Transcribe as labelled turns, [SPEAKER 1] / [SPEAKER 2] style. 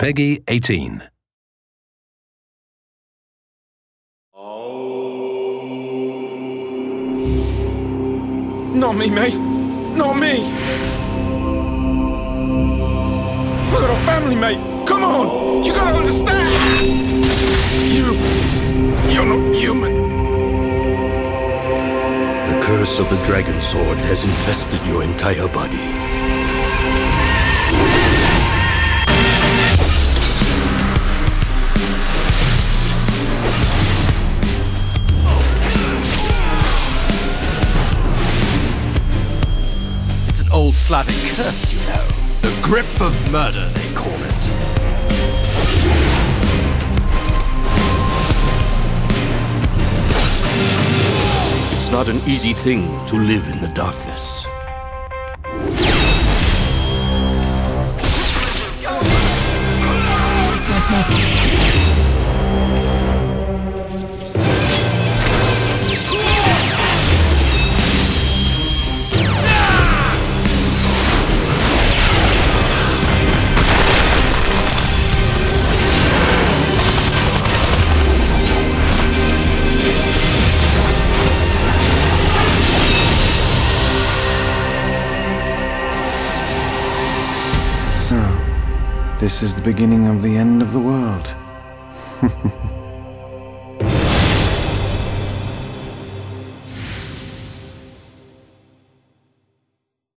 [SPEAKER 1] Peggy 18.
[SPEAKER 2] Not me, mate. Not me. I got a family, mate. Come on. You gotta understand. You. You're not human.
[SPEAKER 3] The curse of the dragon sword has infested your entire body.
[SPEAKER 4] Slavic curse, you know. The grip of murder, they call it.
[SPEAKER 3] It's not an easy thing to live in the darkness.
[SPEAKER 5] So, this is the beginning of the end of the world.